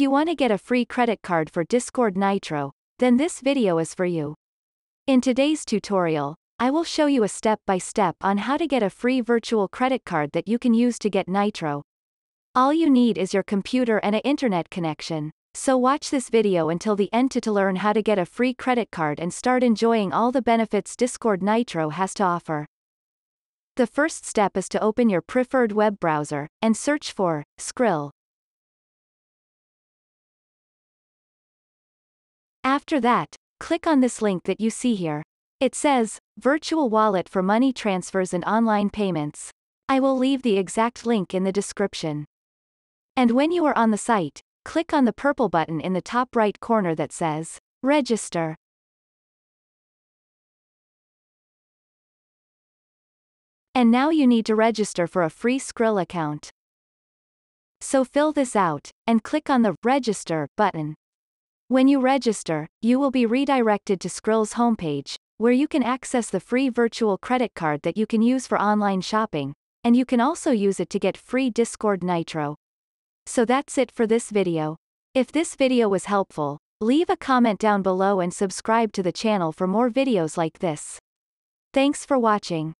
If you want to get a free credit card for Discord Nitro, then this video is for you. In today's tutorial, I will show you a step-by-step -step on how to get a free virtual credit card that you can use to get Nitro. All you need is your computer and an internet connection. So watch this video until the end to, to learn how to get a free credit card and start enjoying all the benefits Discord Nitro has to offer. The first step is to open your preferred web browser, and search for, Skrill. After that, click on this link that you see here. It says, Virtual Wallet for Money Transfers and Online Payments. I will leave the exact link in the description. And when you are on the site, click on the purple button in the top right corner that says, Register. And now you need to register for a free Skrill account. So fill this out, and click on the Register button. When you register, you will be redirected to Skrill's homepage, where you can access the free virtual credit card that you can use for online shopping, and you can also use it to get free Discord Nitro. So that's it for this video. If this video was helpful, leave a comment down below and subscribe to the channel for more videos like this. Thanks for watching.